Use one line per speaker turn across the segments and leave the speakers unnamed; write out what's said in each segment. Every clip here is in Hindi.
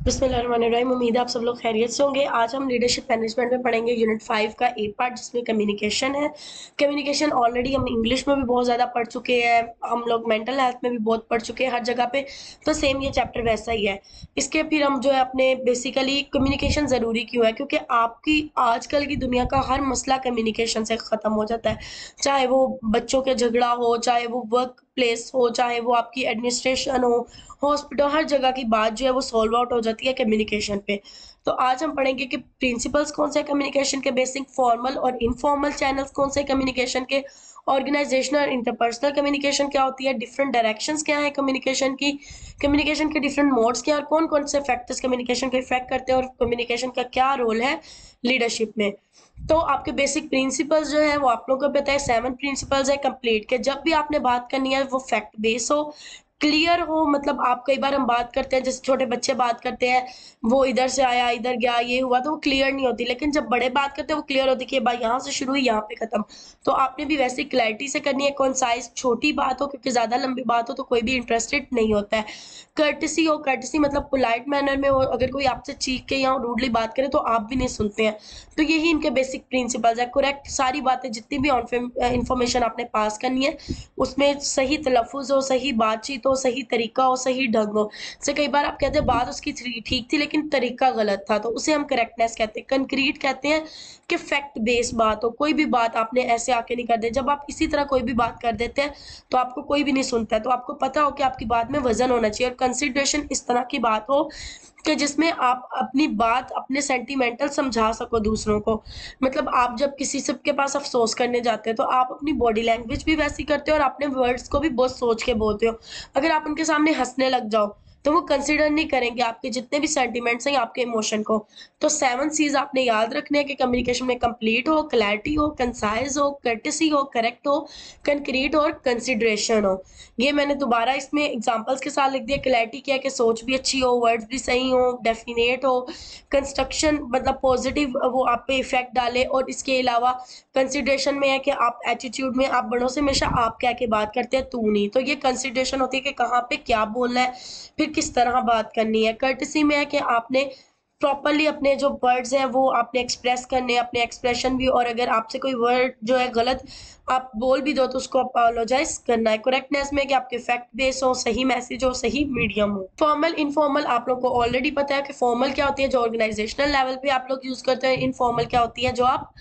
बिस्मिल्लाहिर्रहमानिर्रहीम। उम्मीद आप सब लोग खैरियत से होंगे। आज हम लीडरशिप मैनेजमेंट में पढ़ेंगे यूनिट फाइव का ए पार्ट जिसमें कम्युनिकेशन है। कम्युनिकेशन ऑलरेडी हम इंग्लिश में भी बहुत ज़्यादा पढ़ चुके हैं। हम लोग मेंटल हेल्थ में भी बहुत पढ़ चुके हैं हर जगह पे। तो सेम ये चैप्टर वैसा ही है। इसके फिर हम जो है अपने बेसिकली कम्युनिकेशन ज़रूरी क्यों है? क्योंकि आपकी आजकल की दुनिया का हर मसला कम्युनिकेशन से ख़त्म हो जाता है। चाहे वो बच्चों के झगड़ा हो, चाहे वो वर्क प्लेस हो, चाहे वो आपकी एडमिनिस्ट्रेशन हो हॉस्पिटल हर जगह की बात जो है वो सॉल्व आउट हो जाती है कम्युनिकेशन पे। तो आज हम पढ़ेंगे कि प्रिंसिपल्स कौन से कम्युनिकेशन के बेसिक फॉर्मल और इनफॉर्मल चैनल्स कौन से कम्युनिकेशन के ऑर्गेनाइजेशनल इंटरपर्सनल कम्युनिकेशन क्या होती है डिफरेंट डायरेक्शंस क्या है कम्युनिकेशन की कम्युनिकेशन के डिफरेंट मोड्स क्या और कौन कौन से फैक्टर्स कम्युनिकेशन को इफ़ेक्ट करते हैं और कम्युनिकेशन का क्या रोल है लीडरशिप में। तो आपके बेसिक प्रिंसिपल्स जो है, वो आप लोगों को है सेवन प्रिंसिपल्स है कंप्लीट के। जब भी आपने बात करनी है, वो फैक्ट बेस हो। क्लियर हो मतलब आप कई बार हम बात करते हैं, जैसे छोटे बच्चे बात करते हैं, वो इधर से आया, इधर गया, ये हुआ तो वो क्लियर नहीं होती। लेकिन जब बड़े बात करते हैं, वो क्लियर होती कि भाई यहाँ से शुरू हुई, यहाँ पे खत्म। तो आपने भी वैसे क्लैरिटी से करनी है कौन साइज़ छोटी बात हो, क्योंकि ज़्यादा लंबी बात हो तो कोई भी इंटरेस्टेड नहीं होता है। कर्टसी हो कर्टसी मतलब पोलाइट मैनर में हो, अगर कोई आपसे चीख के या रूडली बात करे तो आप भी नहीं सुनते हैं। तो यही इनके बेसिक प्रिंसिपल्स है। करेक्ट सारी बातें, जितनी भी इंफॉर्मेशन आपने पास करनी है, उसमें सही तलफ़ हो, सही बातचीत हो सही तरीका हो सही ढंग हो। जैसे कई बार आप कहते हैं बात उसकी ठीक थी, लेकिन तरीका गलत था तो उसे हम करेक्टनेस कहते हैं। कंक्रीट कहते हैं कि फैक्ट बेस्ड बात हो। कोई भी बात आपने ऐसे आके नहीं कर दे जब आप इसी तरह कोई भी बात कर देते हैं तो आपको कोई भी नहीं सुनता है। तो आपको पता हो कि आपकी बात में वज़न होना चाहिए और कंसिड्रेशन इस तरह की बात हो कि जिसमें आप अपनी बात, अपने सेंटिमेंटल समझा सको दूसरों को। मतलब आप जब किसी सब के पास अफसोस करने जाते हो तो आप अपनी बॉडी लैंग्वेज भी वैसी करते हो और अपने वर्ड्स को भी बहुत सोच के बोलते हो। अगर आप उनके सामने हंसने लग जाओ तो वो कंसिडर नहीं करेंगे आपके जितने भी सेंटिमेंट्स हैं आपके इमोशन को। तो सेवन सीज आपने याद रखने हैं कि कम्युनिकेशन में कंप्लीट हो क्लैरिटी हो कंसाइज हो कर्टसी हो करेक्ट हो कंक्रीट और कंसिडरेशन हो। ये मैंने दोबारा इसमें एग्जाम्पल्स के साथ लिख दिया। क्लैरिटी क्या है कि सोच भी अच्छी हो वर्ड्स भी सही हो डेफिनेट हो। कंस्ट्रक्शन मतलब पॉजिटिव वो आप पे इफ़ेक्ट डाले और इसके अलावा कंसिडरेशन में है कि आप एटीट्यूड में, आप बड़ों से हमेशा आप क्या के बात करते हैं, तू नहीं। तो ये कंसिडरेशन होती है कि कहाँ पे क्या बोलना है, फिर किस तरह बात करनी है? कर्टसी में है कि आपने प्रॉपरली अपने जो वर्ड्स हैं, वो आपने एक्सप्रेस करने, अपने एक्सप्रेशन भी, और अगर आपसे कोई वर्ड जो है गलत आप बोल भी दो तो उसको अपोलोजाइज करना है। करेक्टनेस में कि आपके फैक्ट बेस हो, सही मैसेज हो, सही मीडियम हो। फॉर्मल इनफॉर्मल आप लोग को ऑलरेडी पता है कि फॉर्मल क्या होती है, जो ऑर्गेनाइजेशनल लेवल पे आप लोग यूज़ करते हैं इनफॉर्मल क्या होती है, जो आप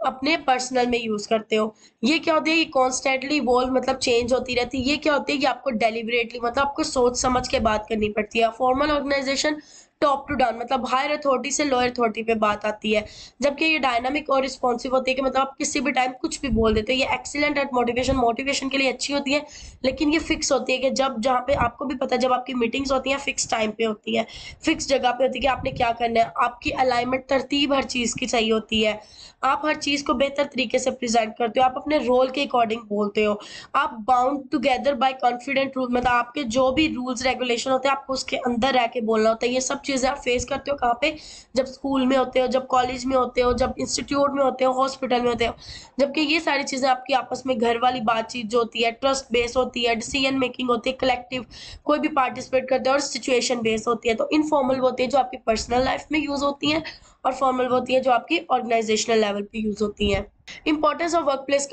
अपने पर्सनल में यूज़ करते हो? ये क्या होती है कि कॉन्स्टेंटली वॉल मतलब चेंज होती रहती है? ये क्या होती है कि आपको डेलिबरेटली मतलब आपको सोच समझ के बात करनी पड़ती है। Formal organisation top to down मतलब हायर अथॉरिटी से लोअर अथॉरिटी पे बात आती है। जबकि ये डायनामिक और रिस्पॉन्सिव होती है कि मतलब आप किसी भी टाइम कुछ भी बोल देते हो, ये एक्सीलेंट एट मोटिवेशन मोटिवेशन के लिए अच्छी होती है, लेकिन ये फिक्स होती है कि जब, जहाँ पे आपको भी पता है, जब आपकी मीटिंग्स होती हैं फिक्स टाइम पे होती है। फिक्स जगह पे होती है कि आपने क्या करना है। आपकी अलाइनमेंट तरतीब हर चीज़ की चाहिए होती है। आप हर चीज़ को बेहतर तरीके से प्रेजेंट करते हो, आप अपने रोल के अकॉर्डिंग बोलते हो। आप bound together by confident rule मतलब आपके जो भी रूल्स रेगुलेशन होते हैं, आपको उसके अंदर रह के बोलना होता है, ये सब चीज़ें आप फेस करते हो, कहाँ पे? जब स्कूल में होते हो, जब कॉलेज में होते हो, जब इंस्टीट्यूट में होते हो हॉस्पिटल में होते हो, जबकि ये सारी चीज़ें आपकी आपस में घर वाली बातचीत जो होती है ट्रस्ट बेस होती है डिसीज़न मेकिंग होती है कलेक्टिव कोई भी पार्टिसिपेट करते हैं और सिचुएशन बेस होती है तो इनफॉर्मल वो होती है जो आपकी पर्सनल लाइफ में यूज़ होती हैं और फॉर्मल होती है जो आपकी ऑर्गेनाइजेशनल लेवल पे यूज़ होती हैं। Importance of work place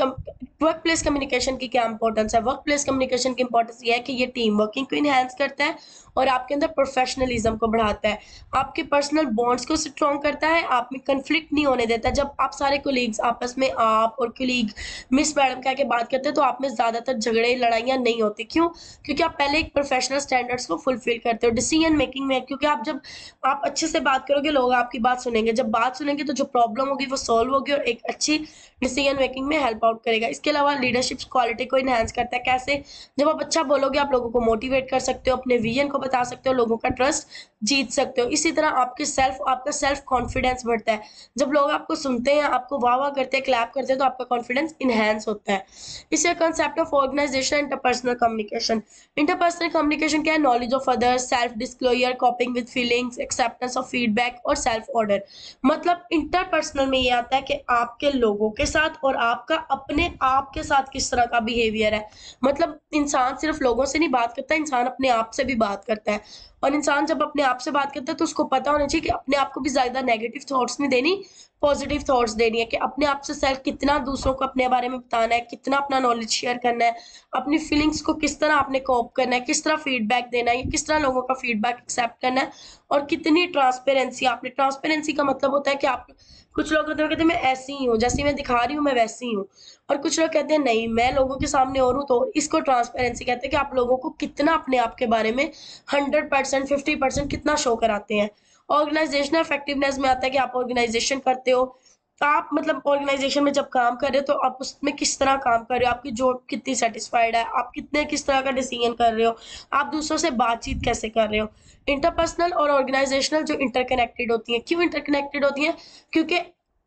work place communication की क्या इंपॉर्टेंस है? वर्क प्लेस कम्युनिकेशन की इंपॉर्टेंस ये है कि ये टीम वर्किंग को इनहेंस करता है और आपके अंदर प्रोफेशनलिज्म को बढ़ाता है। आपके पर्सनल बॉन्ड्स को स्ट्रॉन्ग करता है, आप में कंफ्लिक्ट नहीं होने देता। जब आप सारे कोलीग्स आपस में, आप और कोलीग मिस मैडम कह के बात करते हैं तो आप में ज़्यादातर झगड़े, लड़ाइयाँ नहीं होती। क्यों? क्योंकि आप पहले एक प्रोफेशनल स्टैंडर्ड्स को फुलफिल करते हो डिसीज़न मेकिंग में। क्योंकि आप जब आप अच्छे से बात करोगे, लोग आपकी बात सुनेंगे। जब बात सुनेंगे तो जो प्रॉब्लम होगी वो सॉल्व होगी और एक अच्छी डिसीज़न मेकिंग में हेल्प आउट करेगा। इसके अलावा लीडरशिप क्वालिटी को इनहेंस करता है। कैसे? जब आप अच्छा बोलोगे, आप लोगों को मोटिवेट कर सकते हो, अपने विजन को बता सकते हो, लोगों का ट्रस्ट जीत सकते हो। इसी तरह आपके सेल्फ आपका सेल्फ कॉन्फिडेंस बढ़ता है। जब लोग आपको सुनते हैं, आपको वाह वाह करते हैं क्लैप करते हैं तो आपका कॉन्फिडेंस इनहेंस होता है। इसे concept of organisation interpersonal communication interpersonal communication क्या है? Knowledge of others self disclosure coping with feelings acceptance of feedback और सेल्फ ऑर्डर मतलब इंटरपर्सनल में ये आता है कि आपके लोगों के साथ और आपका अपने आप के साथ किस तरह का बिहेवियर है। मतलब इंसान सिर्फ़ लोगों से नहीं बात करता, इंसान अपने आप से भी बात करता है। और इंसान जब अपने आप से बात करता है तो उसको पता होना चाहिए कि अपने आप को भी ज़्यादा नेगेटिव थॉट्स नहीं देनी पॉजिटिव थॉट्स देनी है कि अपने आप से सेल्फ कितना दूसरों को अपने बारे में बताना है, कितना अपना नॉलेज शेयर करना है, अपनी फीलिंग्स को किस तरह आपने कोप करना है, किस तरह फीडबैक देना है किस तरह लोगों का फीडबैक एक्सेप्ट करना है और कितनी ट्रांसपेरेंसी आपने ट्रांसपेरेंसी का मतलब होता है कि आप, कुछ लोग होते हैं, कहते हैं, मैं ऐसी ही हूँ, जैसी मैं दिखा रही हूँ, मैं वैसी ही हूँ और कुछ लोग कहते हैं, नहीं, मैं लोगों के सामने और हूँ तो इसको ट्रांसपेरेंसी कहते हैं कि आप लोगों को कितना अपने आप के बारे में हंड्रेड परसेंट फिफ्टी परसेंट कितना शो कराते हैं ऑर्गेनाइजेशनल इफेक्टिवनेस में आता है कि आप ऑर्गेनाइजेशन करते हो। आप मतलब ऑर्गेनाइजेशन में जब काम कर रहे हो तो आप उसमें किस तरह काम कर रहे हो? आपकी जॉब कितनी सेटिस्फाइड है? आप कितने, किस तरह का डिसीज़न कर रहे हो? आप दूसरों से बातचीत कैसे कर रहे हो? इंटरपर्सनल और ऑर्गेनाइजेशनल जो इंटरकनेक्टेड होती है, क्यों इंटरकनेक्टेड होती है? क्योंकि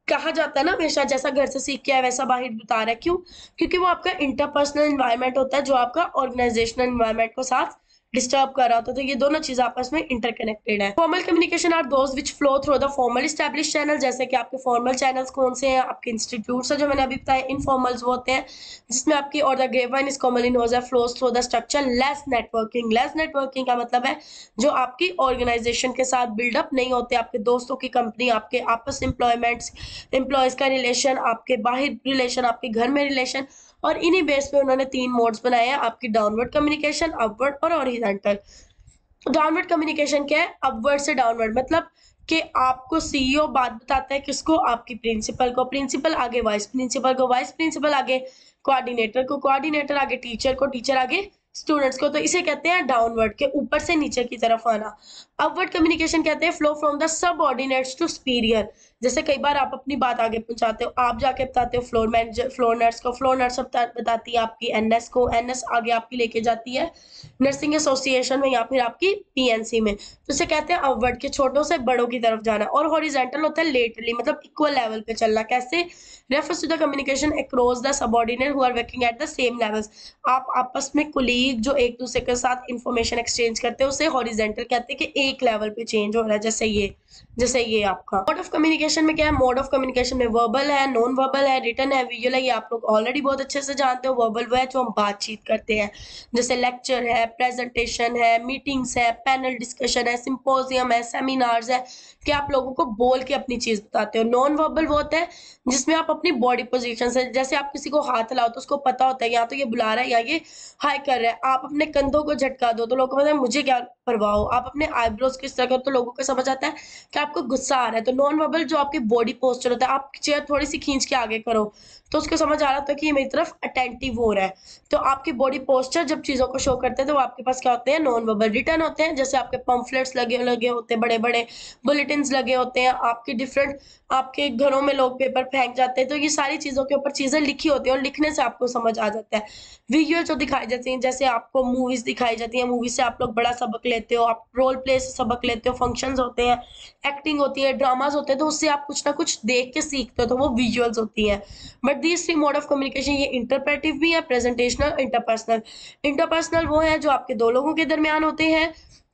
कहा जाता है ना हमेशा, जैसा घर से सीख के आया, वैसा बाहर बता रहा है। क्यों? क्योंकि वो आपका इंटरपर्सनल इन्वायरमेंट होता है, जो आपका ऑर्गेनाइजेशनल इन्वायरमेंट को साथ डिस्टर्ब कर रहा होता है तो ये दोनों चीज़ आपस में इंटरकनेक्टेड है। Formal communication are those which flow through the formal established channel जैसे कि आपके फॉर्मल चैनल्स कौन से हैं, आपके इंस्टीट्यूट है, जो मैंने अभी बताया इनफॉर्मल्स वो होते हैं, जिसमें आपकी और the grapevine is commonly known है flows through the structureless networking less networking का मतलब है जो आपकी ऑर्गेनाइजेशन के साथ बिल्डअप नहीं होते, आपके दोस्तों की कंपनी आपके आपस एम्प्लॉयमेंट्स एम्प्लॉयज़ का रिलेशन आपके बाहर रिलेशन आपके घर में रिलेशन और इन्हीं बेस पे उन्होंने तीन मोड्स बनाए हैं, आपकी डाउनवर्ड कम्युनिकेशन अपवर्ड और ओरिजेंटल डाउनवर्ड कम्युनिकेशन क्या है? अपवर्ड से डाउनवर्ड मतलब कि आपको सीईओ बात बताता है किसको? आपकी प्रिंसिपल को। प्रिंसिपल आगे वाइस प्रिंसिपल को। वाइस प्रिंसिपल आगे कोऑर्डिनेटर को। कोऑर्डिनेटर आगे टीचर को। टीचर आगे स्टूडेंट्स को तो इसे कहते हैं डाउनवर्ड के ऊपर से नीचे की तरफ़ आना। अपवर्ड कम्युनिकेशन कहते हैं flow from the subordinates to superior जैसे कई बार आप अपनी बात आगे पहुंचाते हो, आप जाके बताते हो फ्लोर मैनेजर फ्लोर नर्स को फ्लोर नर्स बताती है आपकी एनएस को एनएस आगे आपकी लेके जाती है। नर्सिंग एसोसिएशन में या फिर आपकी पीएनसी में। तो इसे कहते हैं अपवर्ड के छोटों से बड़ों की तरफ़ जाना। और हॉरिजेंटल होता है लेटरली मतलब इक्वल लेवल पे चलना। कैसे? Refers to the communication across the subordinate who are working at the same levels आप आपस में कुलीग जो एक दूसरे के साथ इंफॉर्मेशन एक्सचेंज करते हैं, उसे हॉरिजेंटल कहते हैं कि एक लेवल पे चेंज हो रहा है, जैसे ये जैसे ये आपका। मोड ऑफ़ कम्युनिकेशन में क्या है? मोड ऑफ़ कम्युनिकेशन में वर्बल है नॉन वर्बल है रिटर्न है विजुअल है, ये आप लोग ऑलरेडी बहुत अच्छे से जानते हो। वर्बल वो है जो हम बातचीत करते हैं। जैसे लेक्चर है प्रेजेंटेशन है मीटिंग्स है पैनल डिस्कशन है सिंपोजियम है सेमिनार्स है, कि आप लोगों को बोल के अपनी चीज़ बताते हो। नॉन वर्बल वो होता है, जिसमें आप अपनी बॉडी पोजिशन से जैसे आप किसी को हाथ लाओ तो उसको पता होता है, या तो ये बुला रहा है, या ये हाई कर रहा है। आप अपने कंधों को झटका दो तो लोगों को पता है मुझे क्या परवाह हो? आप अपने आईब्रोज किस तरह करो तो लोगों को समझ आता है कि आपको गुस्सा आ रहा है। तो नॉन वर्बल जो आपकी बॉडी पोस्टर होता है, आप चेयर थोड़ी सी खींच के आगे करो तो उसको समझ आ रहा था कि ये मेरी तरफ़ अटेंटिव हो रहा है। तो आपकी बॉडी पोस्टर जब चीज़ों को शो करते हैं तो आपके पास क्या होते हैं? नॉन वर्बल रिटर्न होते हैं, जैसे आपके पम्फलेट्स लगे लगे होते हैं बड़े बड़े बुलेटिन लगे होते हैं, आपके डिफरेंट आपके घरों में लोग पेपर फेंक जाते हैं तो ये सारी चीज़ों के ऊपर चीज़ें लिखी होती है और लिखने से आपको समझ आ जाता है। वीडियो जो दिखाई जाती है, जैसे आपको मूवीज़ दिखाई जाती है मूवी से आप लोग बड़ा सबक लेते हो, आप रोल प्ले से सबक लेते हो फ़ंक्शन होते हैं एक्टिंग होती है ड्रामाज होते हैं तो उससे आप कुछ ना कुछ देख के सीखते हो तो वो विजुअल्स होती है। But these three mode of communication ये इंटरप्रेटिव भी है प्रेजेंटेशनल इंटरपर्सनल इंटरपर्सनल वो है जो आपके दो लोगों के दरमियान होते हैं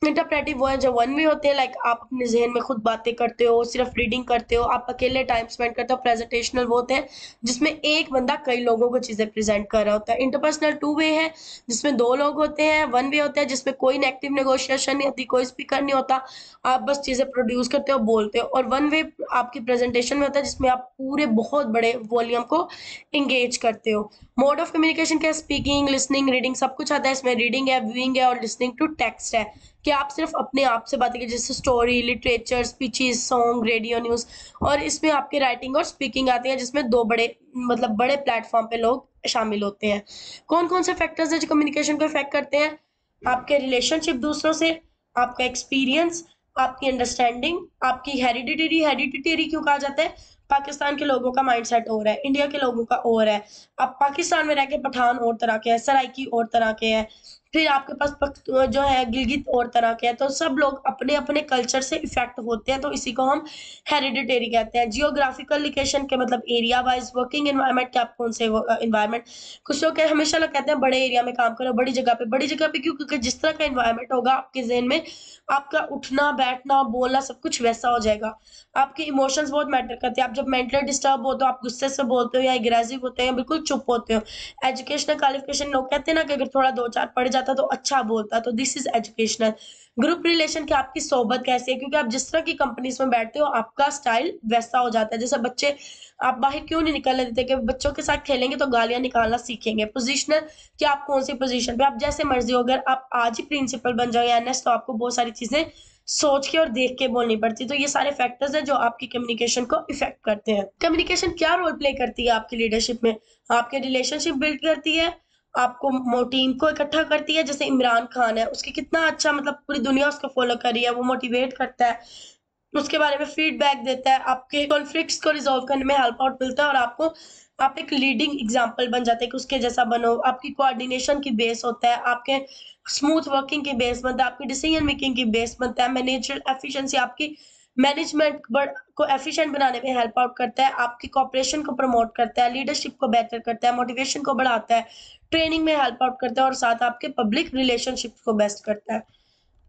इंटरप्रेटिव वो है जो वन वे होते हैं लाइक आप अपने जहन में खुद बातें करते हो, सिर्फ़ रीडिंग करते हो, आप अकेले टाइम स्पेंड करते हो प्रेजेंटेशनल वो होते हैं, जिसमें एक बंदा कई लोगों को चीज़ें प्रेजेंट कर रहा होता है। इंटरपर्सनल टू वे है, जिसमें दो लोग होते हैं वन वे होता है, जिसमें कोई नेगेटिव नेगोशिएशन नहीं होती, कोई स्पीकर नहीं होता, आप बस चीज़ें प्रोड्यूस करते हो, बोलते हो, और वन वे आपकी प्रेजेंटेशन में होता है, जिसमें आप पूरे बहुत बड़े वॉल्यूम को इंगेज करते हो। मोड ऑफ़ कम्युनिकेशन क्या स्पीकिंग लिसनिंग रीडिंग सब कुछ आता है, इसमें रीडिंग है व्यूइंग है, और लिसनिंग टू टेक्स्ट है। कि आप सिर्फ़ अपने आप से बातें कीजिए, जैसे story literature speeches song radio news और इसमें आपके राइटिंग और स्पीकिंग आती है, जिसमें दो बड़े मतलब बड़े प्लेटफॉर्म पे लोग शामिल होते हैं। कौन कौन से फैक्टर्स है जो कम्युनिकेशन को इफ़ेक्ट करते हैं? आपके रिलेशनशिप दूसरों से, आपका एक्सपीरियंस आपकी अंडरस्टैंडिंग आपकी हेरिडिटरी हेरिडिटरी क्यों कहा जाता है? पाकिस्तान के लोगों का माइंड सेट और है इंडिया के लोगों का और है। अब पाकिस्तान में रह के पठान और तरह के हैं सराइकी और तरह के हैं। फिर आपके पास जो है गिलगित और तरह के हैं तो सब लोग अपने अपने कल्चर से इफ़ेक्ट होते हैं तो इसी को हम हेरिडिटेरी कहते हैं। जियोग्राफिकल लोकेशन के मतलब एरिया वाइज वर्किंग एनवायरनमेंट क्या कौन से इन्वायरमेंट कुछ लोग हमेशा लोग कहते हैं, बड़े एरिया में काम करो, बड़ी जगह पे। बड़ी जगह पे क्यों? क्योंकि जिस तरह का इन्वायरमेंट होगा आपके जहन में, आपका उठना, बैठना, बोलना, सब कुछ वैसा हो जाएगा। आपके इमोशंस बहुत मैटर करते हैं। आप जब मेंटली डिस्टर्ब हो तो आप गुस्से से बोलते हो या एग्रेसिव होते हैं, बिल्कुल चुप होते हो। एजुकेशनल क्वालिफिकेशन लोग कहते हैं ना कि अगर थोड़ा दो चार पढ़ तो अच्छा बोलता तो this is educational group relation की आपकी सोबत कैसी है? क्योंकि आप जिस तरह की कंपनीज़ में बैठते हो, आपका स्टाइल वैसा हो जाता है। जैसे बच्चे, आप बाहर क्यों नहीं निकलने देते कि बच्चों के साथ खेलेंगे तो गालियाँ निकालना सीखेंगे? पोजिशनल कि आप कौन सी पोजीशन पे? आप जैसे मर्ज़ी हो, अगर आप आज ही प्रिंसिपल बन जाओ या एनएस तो आपको बहुत सारी चीज़ें सोच के और देख के बोलनी पड़ती तो ये सारे फैक्टर्स हैं जो आपकी कम्युनिकेशन को इफ़ेक्ट करते हैं। कम्युनिकेशन क्या रोल प्ले करती है आपकी लीडरशिप में? आपके रिलेशनशिप बिल्ड करती है? आपको टीम को इकट्ठा करती है, जैसे इमरान खान है, उसके कितना अच्छा मतलब पूरी दुनिया उसको फॉलो कर रही है, वो मोटिवेट करता है, उसके बारे में फीडबैक देता है, आपके कॉन्फ्लिक्ट्स को रिजोल्व करने में हेल्प आउट मिलता है और आपको, आप एक लीडिंग एग्ज़ाम्पल बन जाते हैं कि उसके जैसा बनो, आपकी कोऑर्डिनेशन की बेस होता है, आपके स्मूथ वर्किंग की बेस बनता है, आपकी डिसीज़न मेकिंग की बेस बनता है मैनेजर एफिशिएंसी आपकी मैनेजमेंट को एफिशिएंट बनाने में हेल्प आउट करता है, आपकी कॉपरेशन को प्रमोट करता है लीडरशिप को बेहतर करता है मोटिवेशन को बढ़ाता है ट्रेनिंग में हेल्प आउट करता है और साथ आपके पब्लिक रिलेशनशिप को बेस्ट करता है।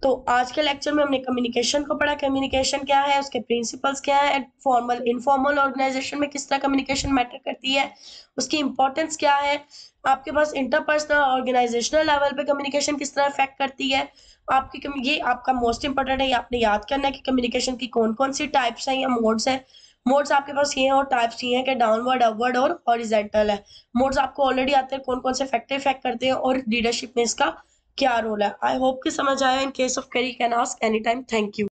तो आज के लेक्चर में हमने कम्युनिकेशन को पढ़ा। कम्युनिकेशन क्या है? उसके प्रिंसिपल्स क्या है? फॉर्मल इनफॉर्मल ऑर्गेनाइजेशन में किस तरह कम्युनिकेशन मैटर करती है? उसकी इंपॉर्टेंस क्या है? आपके पास इंटरपर्सनल ऑर्गेनाइजेशनल लेवल पे कम्युनिकेशन किस तरह इफ़ेक्ट करती है? आपकी ये आपका मोस्ट इंपॉर्टेंट है, ये आपने याद करना है कि कम्युनिकेशन की कौन कौन सी टाइप्स हैं या मोड्स हैं? मोड्स आपके पास ये हैं और टाइप्स ये हैं कि डाउनवर्ड अपवर्ड और हॉरिजेंटल है। मोड्स आपको ऑलरेडी आते हैं कौन कौन से फैक्टर इफ़ेक्ट करते हैं और लीडरशिप में इसका क्या रोल है? आई होप कि समझ आया। In case of query can ask any time thank you